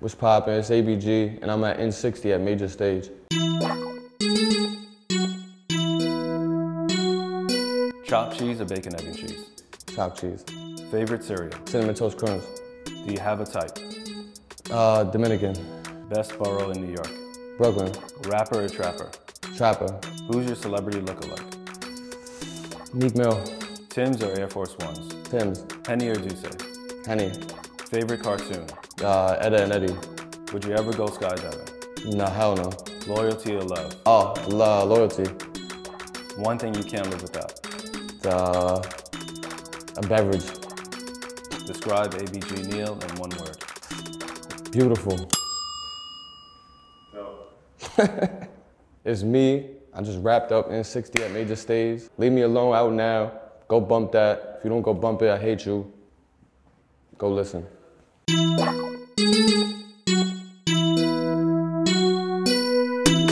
What's poppin'? It's ABG, and I'm at in60 at Major Stage. Chopped cheese or bacon, egg, and cheese? Chopped cheese. Favorite cereal? Cinnamon Toast Crunch. Do you have a type? Uh, Dominican. Best borough in New York? Brooklyn. Rapper or trapper? Trapper. Who's your celebrity lookalike? Meek Mill. Tim's or Air Force Ones? Tim's. Henny or D'usse? Henny. Favorite cartoon? Uh, Ed, Edd n Eddy. Would you ever go skydiving? No, hell no. Loyalty or love? Oh, lo- loyalty. One thing you can't live without? Uh, a beverage. Describe ABG Neal in one word. Beautiful. No. it's me. I just wrapped up in 60 at Major Stage. Leave me alone out now. Go bump that. If you don't go bump it, I hate you. Go listen. Yeah.